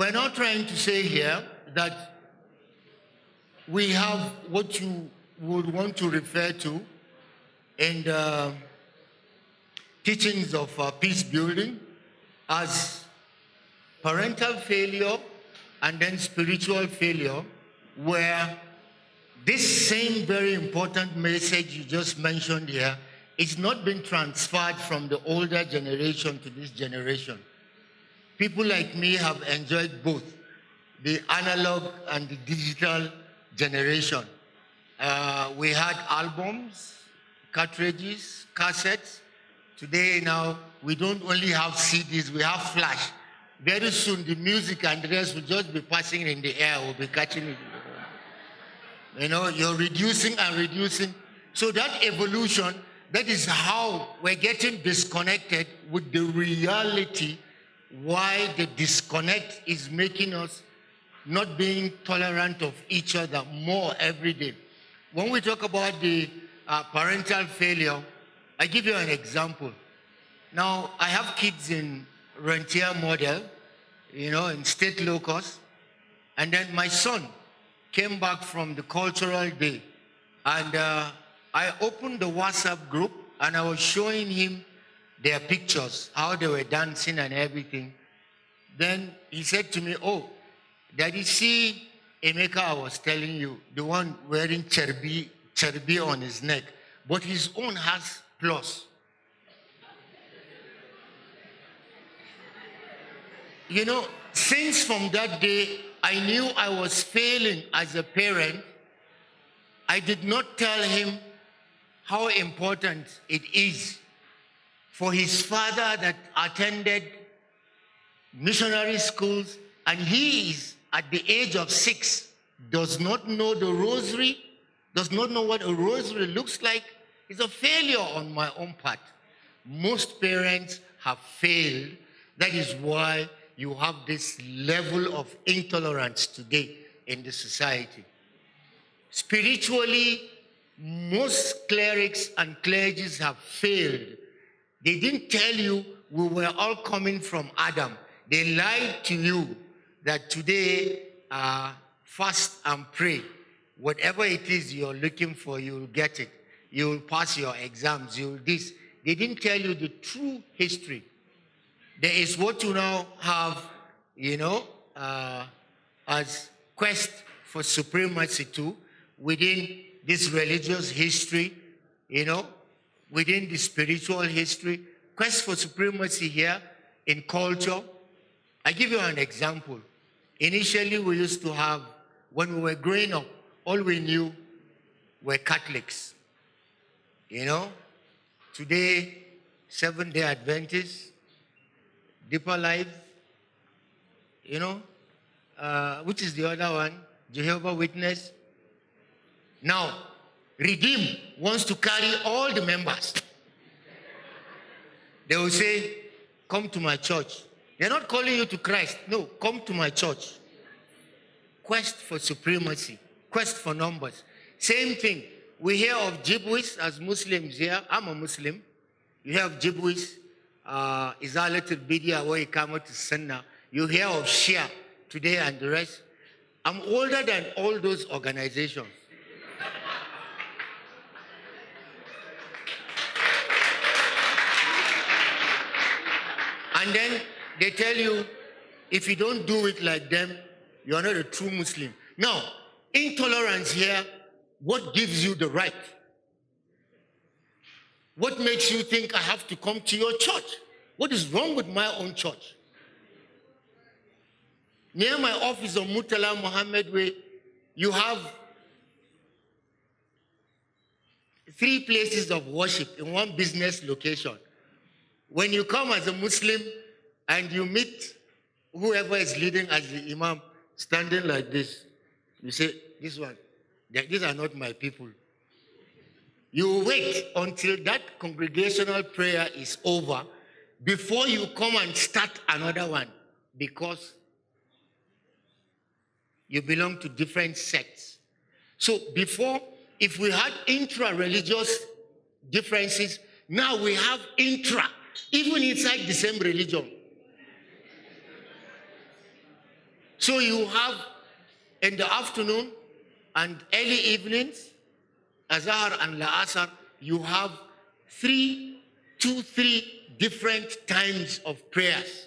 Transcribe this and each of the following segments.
We're not trying to say here that we have what you would want to refer to in the teachings of uh, peace building as parental failure and then spiritual failure, where this same very important message you just mentioned here is not being transferred from the older generation to this generation. People like me have enjoyed both the analog and the digital generation. Uh, we had albums, cartridges, cassettes. Today now, we don't only have CDs, we have flash. Very soon, the music and the rest will just be passing in the air, we'll be catching it. You know, you're reducing and reducing. So that evolution, that is how we're getting disconnected with the reality why the disconnect is making us not being tolerant of each other more every day. When we talk about the uh, parental failure, I give you an example. Now, I have kids in rentier model, you know, in state locus, and then my son came back from the cultural day, and uh, I opened the WhatsApp group and I was showing him their pictures, how they were dancing and everything. Then he said to me, Oh, Daddy, see Emeka, I was telling you, the one wearing cherby, cherby on his neck, but his own has plus. You know, since from that day, I knew I was failing as a parent. I did not tell him how important it is for his father that attended missionary schools and he is at the age of six, does not know the rosary, does not know what a rosary looks like, is a failure on my own part. Most parents have failed. That is why you have this level of intolerance today in the society. Spiritually, most clerics and clergies have failed. They didn't tell you we were all coming from Adam. They lied to you that today, uh, fast and pray. Whatever it is you're looking for, you'll get it. You'll pass your exams. You'll this. They didn't tell you the true history there is what you now have, you know, uh, as quest for supremacy too within this religious history, you know, within the spiritual history, quest for supremacy here in culture. I give you an example. Initially, we used to have, when we were growing up, all we knew were Catholics. You know, today, Seventh day Adventists, Deeper Life, you know, uh, which is the other one? Jehovah Witness. Now, Redeem wants to carry all the members. They will say, Come to my church. They're not calling you to Christ. No, come to my church. Quest for supremacy, quest for numbers. Same thing. We hear of Jibwis as Muslims here. I'm a Muslim. You have Jibwis uh, Izalatul Bidya wa Ikamatu Sunnah. You hear of Shia today and the rest. I'm older than all those organizations. And then they tell you, if you don't do it like them, you're not a true Muslim. Now, intolerance here, what gives you the right? What makes you think I have to come to your church? What is wrong with my own church? Near my office on Murtala Muhammad Way, you have three places of worship in one business location. When you come as a Muslim and you meet whoever is leading as the Imam standing like this, you say, This one, these are not my people. You wait until that congregational prayer is over before you come and start another one because you belong to different sects. So before, if we had intra-religious differences, now we have intra, even inside the same religion. So you have in the afternoon and early evenings, Azhar and La'asar, you have three, two, three different times of prayers.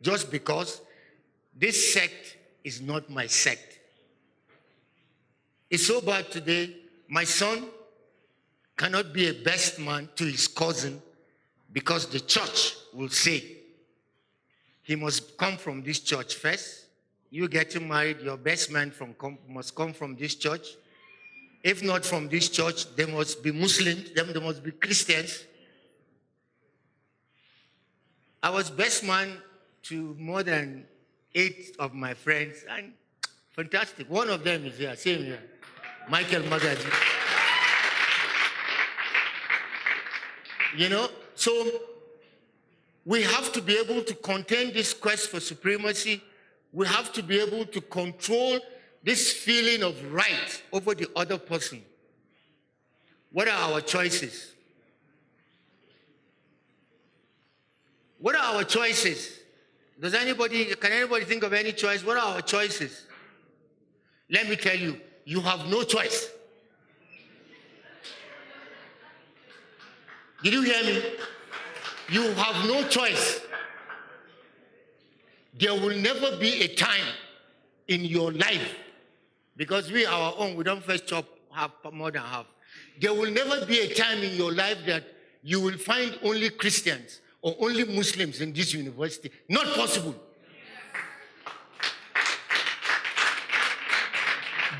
Just because this sect is not my sect. It's so bad today. My son cannot be a best man to his cousin because the church will say he must come from this church first. You getting married, your best man from must come from this church. If not from this church, they must be Muslims, then they must be Christians. I was best man to more than eight of my friends, and fantastic. One of them is here, same here, Michael Magaji. You know, so we have to be able to contain this quest for supremacy. We have to be able to control this feeling of right over the other person. What are our choices? What are our choices? Does anybody, can anybody think of any choice? What are our choices? Let me tell you, you have no choice. Did you hear me? You have no choice. There will never be a time in your life, because we are our own, we don't first chop half more than half. There will never be a time in your life that you will find only Christians or only Muslims in this university. Not possible.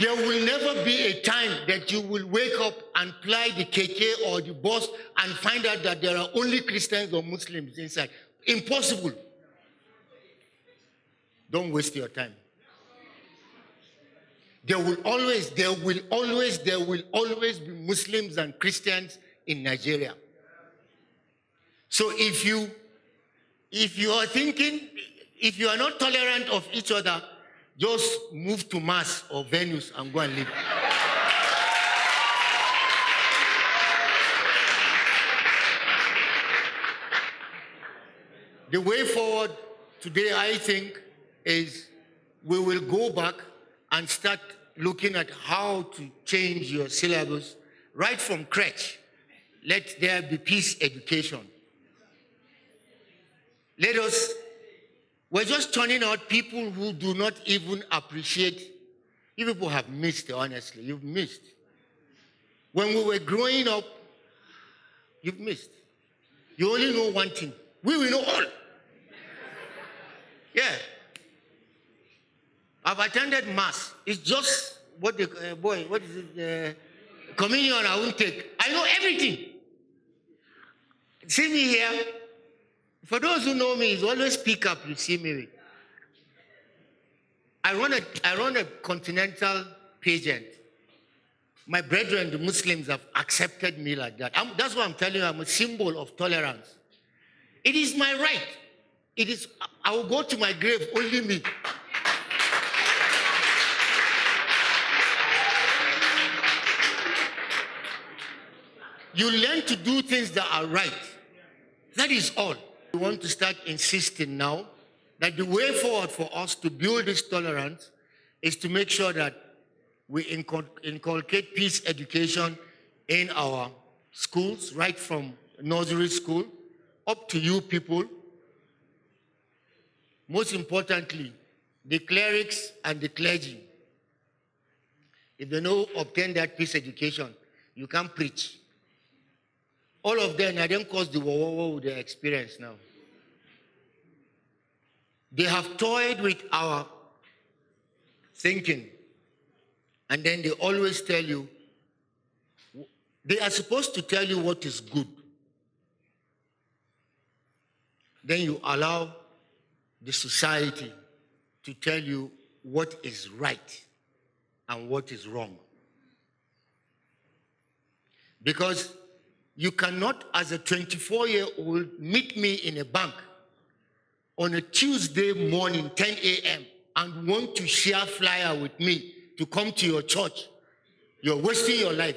There will never be a time that you will wake up and fly the Keke or the bus and find out that there are only Christians or Muslims inside. Impossible. Don't waste your time. There will always, there will always, there will always be Muslims and Christians in Nigeria. So if you if you are thinking, if you are not tolerant of each other, just move to Mars or Venus and go and live. the way forward today, I think, is we will go back and start looking at how to change your syllabus right from crèche. Let there be peace education. Let us we're just turning out people who do not even appreciate. You people have missed, honestly. You've missed. When we were growing up, you've missed. You only know one thing. We will know all. Yeah. I've attended mass. It's just what the uh, boy, what is it? Uh, communion I won't take. I know everything. See me here. For those who know me, it's always pick up you see me. I run a, I run a continental pageant. My brethren, the Muslims, have accepted me like that. I'm, that's why I'm telling you, I'm a symbol of tolerance. It is my right. It is, I will go to my grave, only me. You learn to do things that are right. That is all. We want to start insisting now that the way forward for us to build this tolerance is to make sure that we inculcate peace education in our schools, right from nursery school up to you people. Most importantly, the clerics and the clergy. If they don't obtain that peace education, you can't preach. All of them, I didn't cause the war with their experience now. They have toyed with our thinking. And then they always tell you, they are supposed to tell you what is good. Then you allow the society to tell you what is right and what is wrong. Because you cannot, as a 24 year old, meet me in a bank on a Tuesday morning, 10 a.m., and want to share flyer with me to come to your church. You're wasting your life.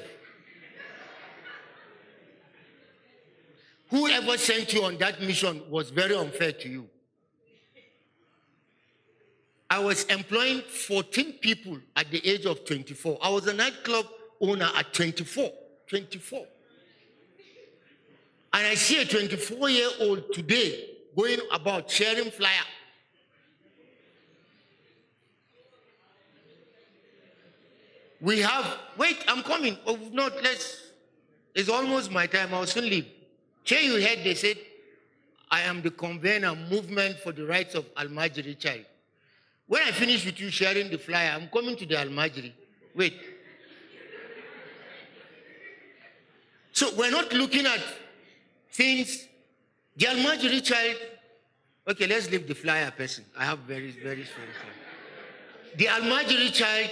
Whoever sent you on that mission was very unfair to you. I was employing 14 people at the age of 24. I was a nightclub owner at 24. 24. And I see a 24 year old today going about sharing flyer. We have, wait, I'm coming. Oh, not, let's, it's almost my time. I'll soon leave. Here you heard they said, I am the convener movement for the rights of Almajiri child. When I finish with you sharing the flyer, I'm coming to the Almajiri. Wait. So we're not looking at things. The Almajiri child, okay, let's leave the flyer person. I have very, very strong The Almajiri child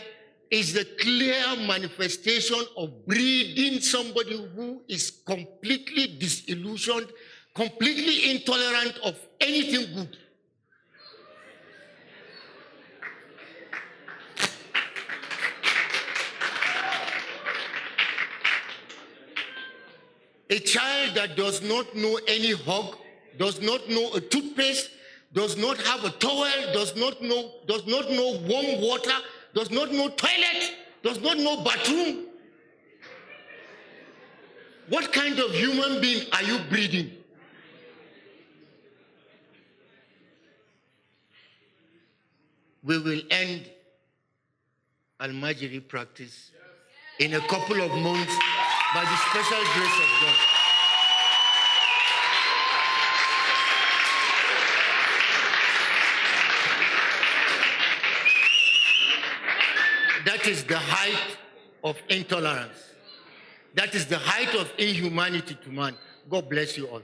is the clear manifestation of breeding somebody who is completely disillusioned, completely intolerant of anything good. A child that does not know any hug, does not know a toothpaste, does not have a towel, does not know, does not know warm water, does not know toilet, does not know bathroom. What kind of human being are you breeding? We will end Almajiri practice in a couple of months by the special grace of God. That is the height of intolerance. That is the height of inhumanity to man. God bless you all.